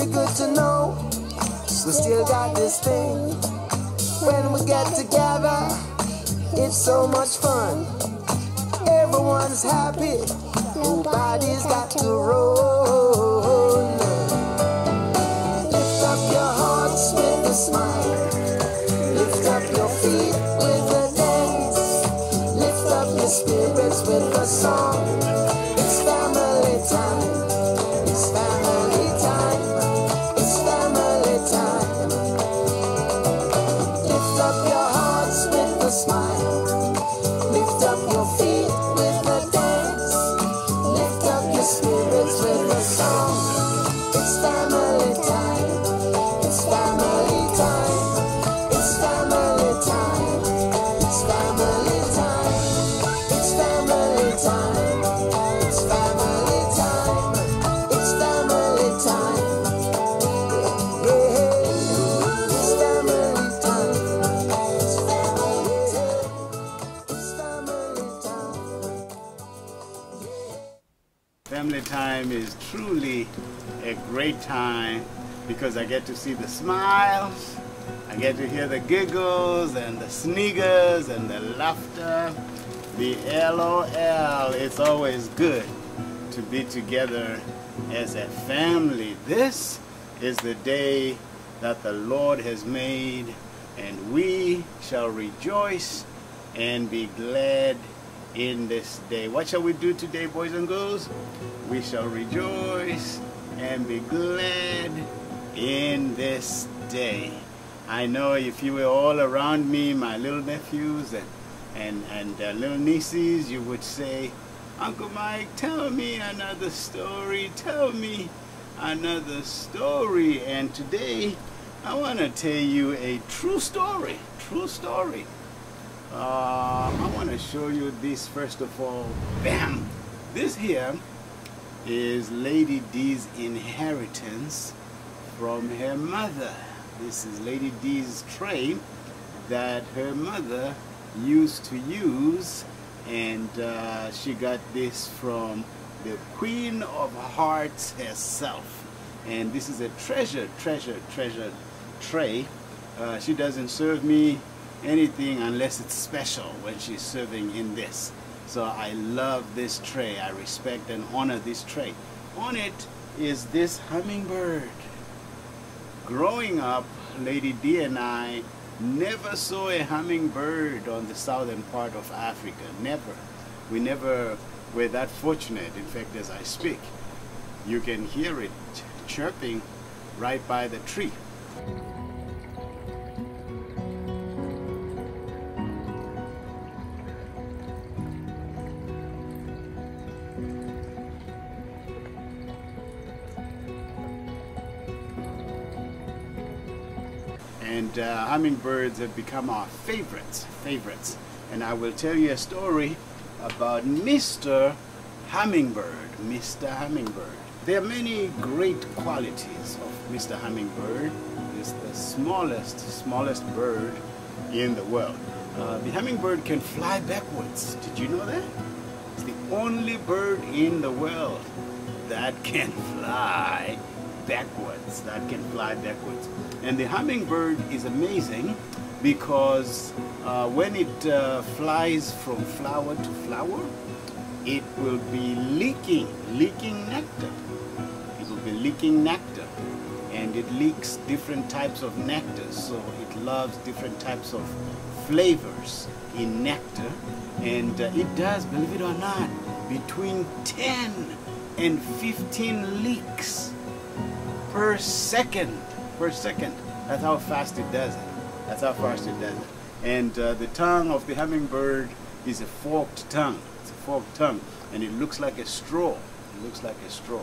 really good to know we still got this thing. When we get together, it's so much fun. Everyone's happy, nobody's got to roll. Lift up your hearts with a smile. Lift up your feet with a dance. Lift up your spirits with a song. Time is truly a great time because I get to see the smiles, I get to hear the giggles and the sniggers and the laughter, the LOL. It's always good to be together as a family. This is the day that the Lord has made, and we shall rejoice and be glad in this day. What shall we do today, boys and girls? We shall rejoice and be glad in this day. I know if you were all around me, my little nephews and and and uh, little nieces, you would say, Uncle Myk, tell me another story. Tell me another story. And today, I want to tell you a true story. True story. Uh, I want to show you this first of all. Bam! This here is Lady D's inheritance from her mother. This is Lady D's tray that her mother used to use, and uh, she got this from the Queen of Hearts herself. And this is a treasure, treasure, treasure tray. Uh, she doesn't serve me anything unless it's special when she's serving in this. So I love this tray. I respect and honor this tray. On it is this hummingbird. Growing up, Lady D and I never saw a hummingbird on the southern part of Africa. Never. We never were that fortunate. In fact, as I speak, you can hear it chirping right by the tree. And uh, hummingbirds have become our favorites favorites. And i will tell you a story about mr hummingbird mr hummingbird. There are many great qualities of mr hummingbird. It's the smallest smallest bird in the world. Uh, the hummingbird can fly backwards. Did you know that? It's the only bird in the world that can fly backwards that can fly backwards. And the hummingbird is amazing because uh, when it uh, flies from flower to flower it will be leaking leaking nectar. It will be leaking nectar. And it leaks different types of nectar. So it loves different types of flavors in nectar. And uh, it does believe it or not between 10 and 15 leaks per second per second. That's how fast it does it. That's how fast it does it. And uh, the tongue of the hummingbird is a forked tongue. It's a forked tongue. And it looks like a straw. It looks like a straw.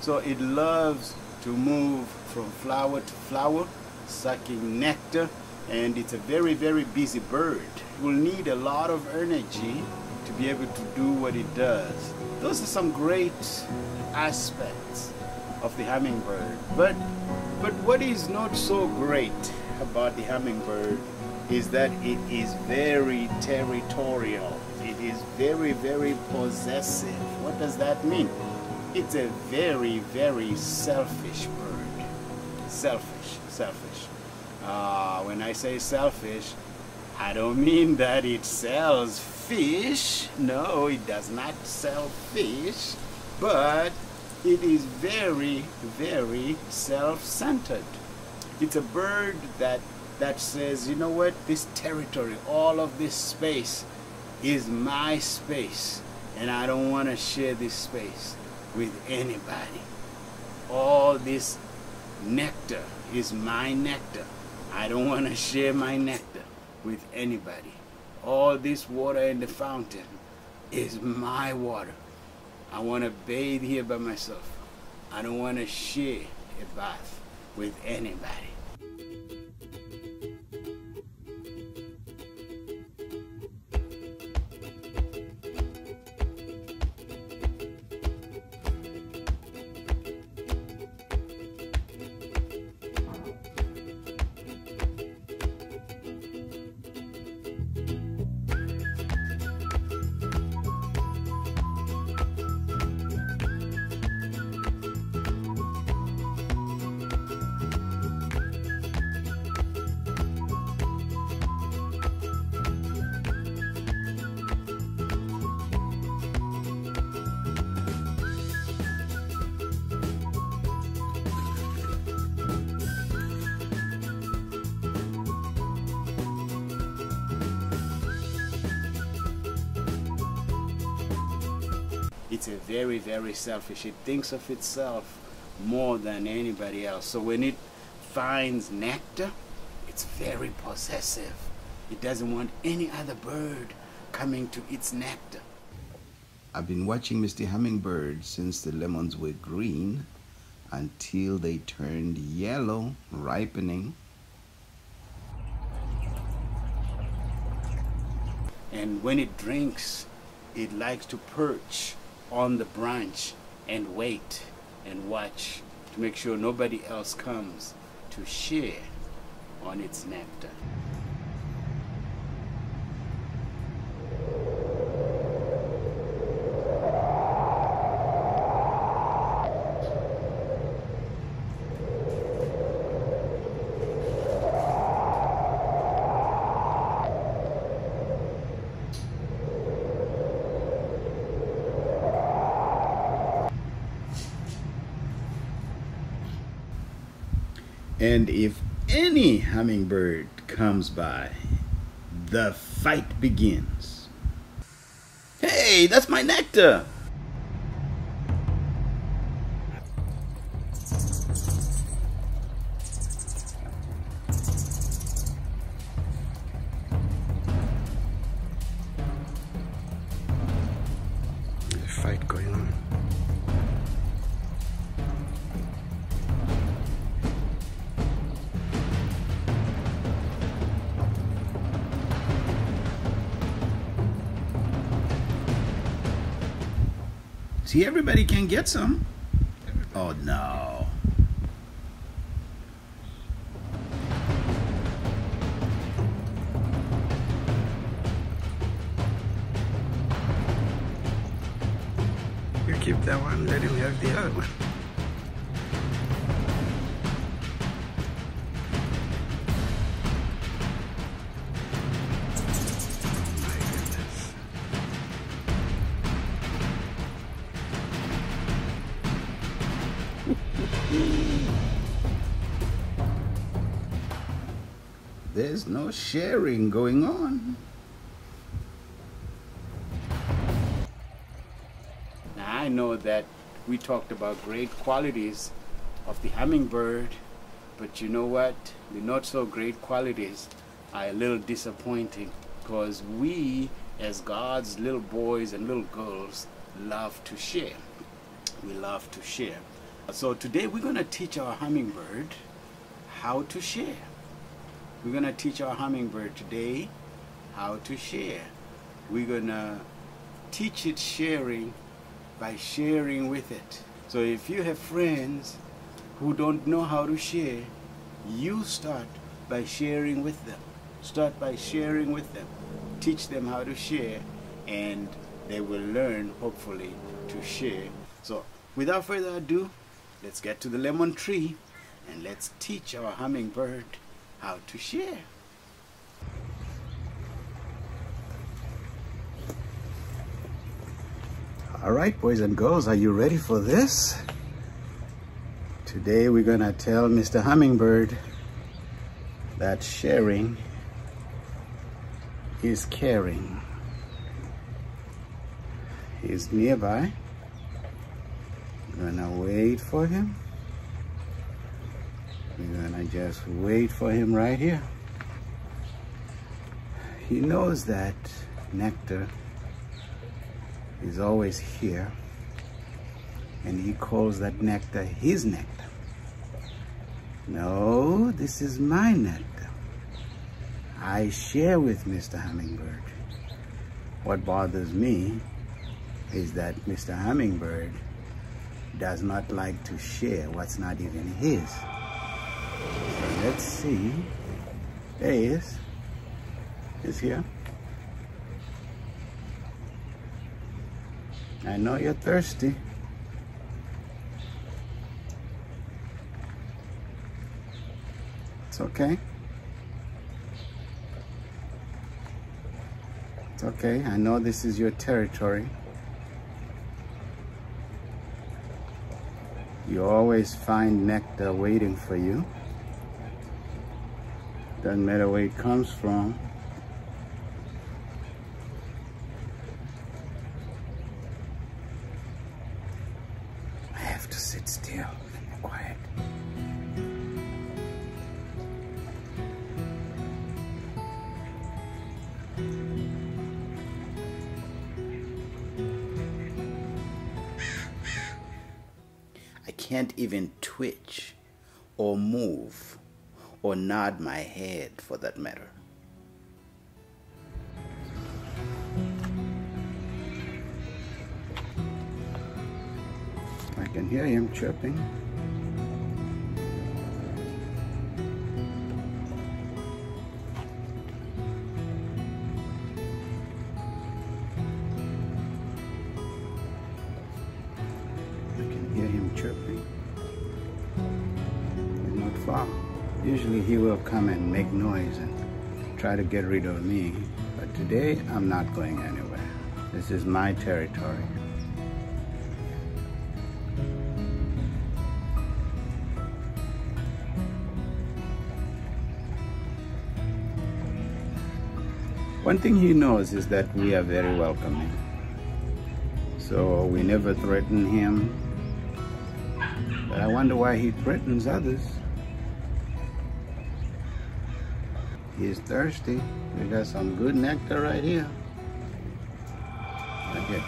So it loves to move from flower to flower sucking nectar. And it's a very very busy bird. It will need a lot of energy to be able to do what it does. Those are some great aspects of the hummingbird. But but what is not so great about the hummingbird is that it is very territorial. It is very very possessive. What does that mean? It's a very very selfish bird. Selfish, selfish. Uh, when I say selfish, I don't mean that it sells fish. No, it does not sell fish, but it is very, very self-centered. It's a bird that that says, you know what, this territory, all of this space is my space, and I don't want to share this space with anybody. All this nectar is my nectar. I don't want to share my nectar with anybody. All this water in the fountain is my water. I want to bathe here by myself. I don't want to share a bath with anybody. It's a very, very selfish. It thinks of itself more than anybody else. So when it finds nectar, it's very possessive. It doesn't want any other bird coming to its nectar. I've been watching Mr. Hummingbird since the lemons were green until they turned yellow, ripening. And when it drinks, it likes to perch on the branch and wait and watch to make sure nobody else comes to share on its nectar. And if any hummingbird comes by, the fight begins. Hey, that's my nectar! See, everybody can get some. Oh no. There's no sharing going on. Now, I know that we talked about great qualities of the hummingbird, but you know what? The not so great qualities are a little disappointing because we, as God's little boys and little girls, love to share. We love to share. So today we're going to teach our hummingbird how to share. We're going to teach our hummingbird today how to share. We're going to teach it sharing by sharing with it. So if you have friends who don't know how to share, you start by sharing with them. Start by sharing with them. Teach them how to share and they will learn, hopefully, to share. So without further ado, let's get to the lemon tree and let's teach our hummingbird how to share. All right, boys and girls, are you ready for this? Today we're gonna tell Mr. Hummingbird that sharing is caring. He's nearby. We're gonna wait for him. We're gonna just wait for him right here. He knows that nectar is always here and he calls that nectar his nectar. No, this is my nectar. I share with Mr. Hummingbird. What bothers me is that Mr. Hummingbird does not like to share what's not even his. Let's see. There he is. He's here. I know you're thirsty. It's okay. It's okay. I know this is your territory. You always find nectar waiting for you. Doesn't matter where it comes from. I have to sit still and be quiet. I can't even twitch or move or nod my head for that matter. I can hear him chirping. He will come and make noise and try to get rid of me. But today I'm not going anywhere. This is my territory. One thing he knows is that we are very welcoming. So we never threaten him. But I wonder why he threatens others. He's thirsty. We got some good nectar right here. Right here.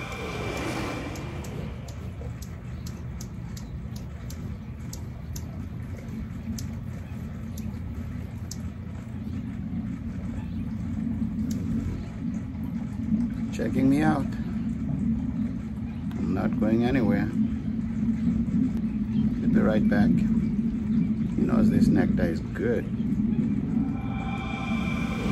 Checking me out. I'm not going anywhere. He'll be right back. He knows this nectar is good.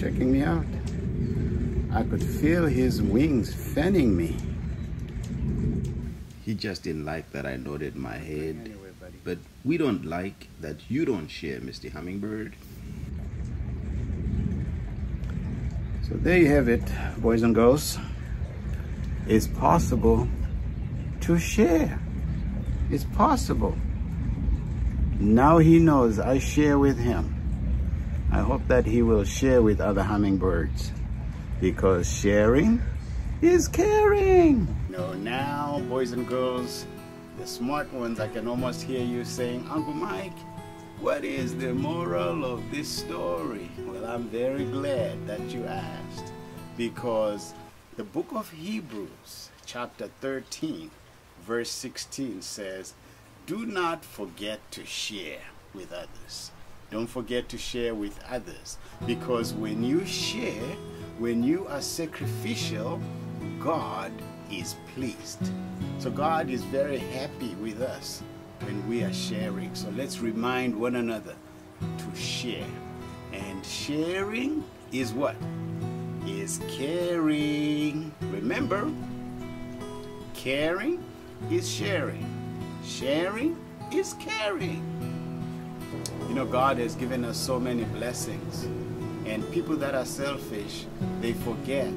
Checking me out. I could feel his wings fanning me. He just didn't like that I nodded my head. Anyway. But we don't like that you don't share, Mr. Hummingbird. So there you have it, boys and girls. It's possible to share. It's possible. Now he knows I share with him. I hope that he will share with other hummingbirds because sharing is caring. No, now, boys and girls, the smart ones, I can almost hear you saying, Uncle Myk, What is the moral of this story? Well, I'm very glad that you asked because the book of Hebrews, chapter 13, verse 16 says, Do not forget to share with others. Don't forget to share with others because when you share, when you are sacrificial, God is pleased. So God is very happy with us when we are sharing. So let's remind one another to share. And sharing is what? Is caring. Remember, caring is sharing. Sharing is caring. You know, God has given us so many blessings. And people that are selfish, they forget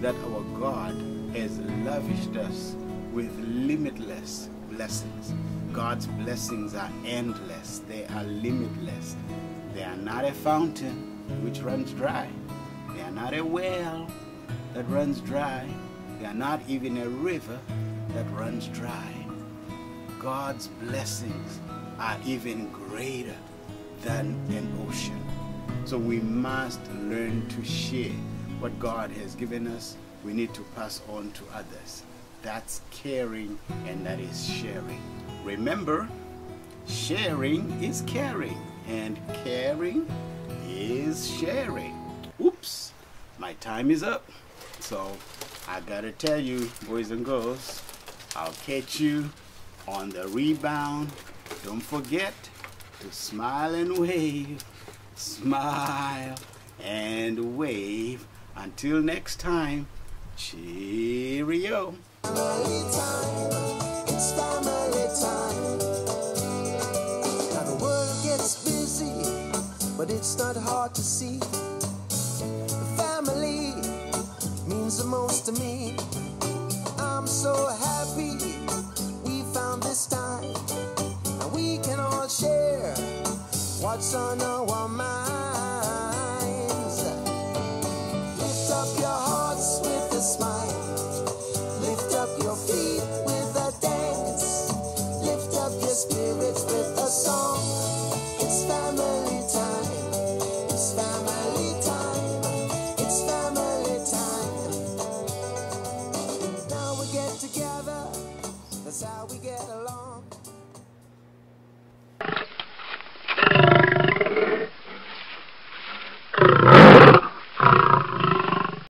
that our God has lavished us with limitless blessings. God's blessings are endless, they are limitless. They are not a fountain which runs dry, they are not a well that runs dry, they are not even a river that runs dry. God's blessings are even greater than an ocean. So we must learn to share what God has given us. We need to pass on to others. That's caring and that is sharing. Remember, sharing is caring and caring is sharing. Oops, my time is up. So I gotta tell you, boys and girls, I'll catch you on the rebound. Don't forget to smile and wave, smile and wave. Until next time, cheerio. Family time, it's family time. Now the world gets busy, but it's not hard to see. Family means the most to me. I'm so happy what's on our minds.